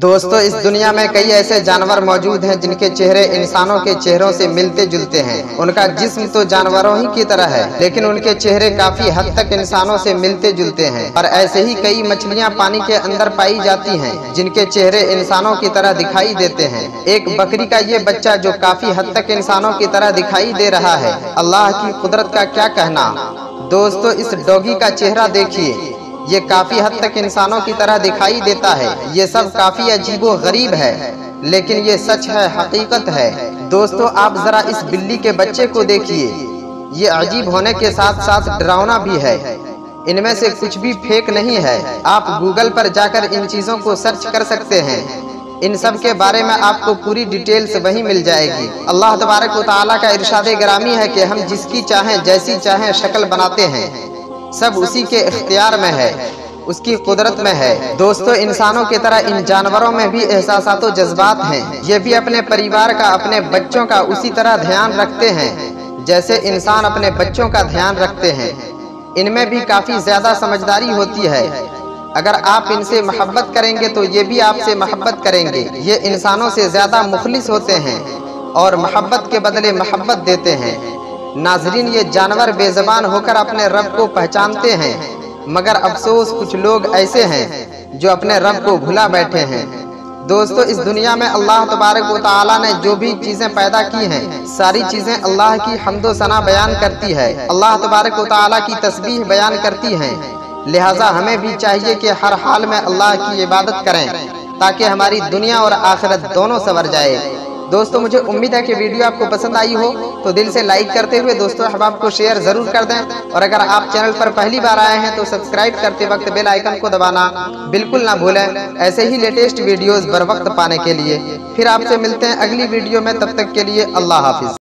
दोस्तों इस दुनिया में कई ऐसे जानवर मौजूद हैं जिनके चेहरे इंसानों के चेहरों से मिलते जुलते हैं। उनका जिस्म तो जानवरों ही की तरह है लेकिन उनके चेहरे काफ़ी हद तक इंसानों से मिलते जुलते हैं। और ऐसे ही कई मछलियाँ पानी के अंदर पाई जाती हैं जिनके चेहरे इंसानों की तरह दिखाई देते हैं। एक बकरी का ये बच्चा जो काफ़ी हद तक इंसानों की तरह दिखाई दे रहा है अल्लाह की कुदरत का क्या कहना? दोस्तों इस डॉगी का चेहरा देखिए। ये काफ़ी हद तक इंसानों की तरह दिखाई देता है। ये सब काफ़ी अजीबो गरीब है। लेकिन ये सच है, हकीकत है। दोस्तों, आप जरा इस बिल्ली के बच्चे को देखिए। ये अजीब होने के साथ साथ डरावना भी है। इनमें से कुछ भी फेक नहीं है। आप गूगल पर जाकर इन चीज़ों को सर्च कर सकते हैं। इन सब के बारे में आपको पूरी डिटेल्स वही मिल जाएगी। अल्लाह तबारक का इरशाद ग्रामी है कि हम जिसकी चाहें, जैसी चाहें, शक्ल बनाते हैं। सब उसी के इख्तियार में है। उसकी कुदरत में है। दोस्तों, इंसानों की तरह इन जानवरों में भी एहसास जज्बात हैं। ये भी अपने परिवार का, अपने बच्चों का उसी तरह ध्यान रखते हैं, जैसे इंसान अपने बच्चों का ध्यान रखते हैं। इनमें भी काफ़ी ज़्यादा समझदारी होती है। अगर आप इनसे मोहब्बत करेंगे तो ये भी आपसे मोहब्बत करेंगे। ये इंसानों से ज़्यादा मुखलिस होते हैं और मोहब्बत के बदले मोहब्बत देते हैं। नाजरीन, ये जानवर बेजबान होकर अपने रब को पहचानते हैं। मगर अफसोस, कुछ लोग ऐसे हैं जो अपने रब को भुला बैठे हैं। दोस्तों, इस दुनिया में अल्लाह तबारक ताला ने जो भी चीज़ें पैदा की हैं, सारी चीज़ें अल्लाह की हमदो सना बयान करती है। अल्लाह तबारक ताला की तस्बीह बयान करती हैं। लिहाजा हमें भी चाहिए कि हर हाल में अल्लाह की इबादत करें, ताकि हमारी दुनिया और आखिरत दोनों सवर जाए। दोस्तों, मुझे उम्मीद है कि वीडियो आपको पसंद आई हो तो दिल से लाइक करते हुए दोस्तों, अहबाब आपको शेयर ज़रूर कर दें। और अगर आप चैनल पर पहली बार आए हैं तो सब्सक्राइब करते वक्त बेल आइकन को दबाना बिल्कुल ना भूलें, ऐसे ही लेटेस्ट वीडियोस बर वक्त पाने के लिए। फिर आपसे मिलते हैं अगली वीडियो में, तब तक के लिए अल्लाह हाफिज।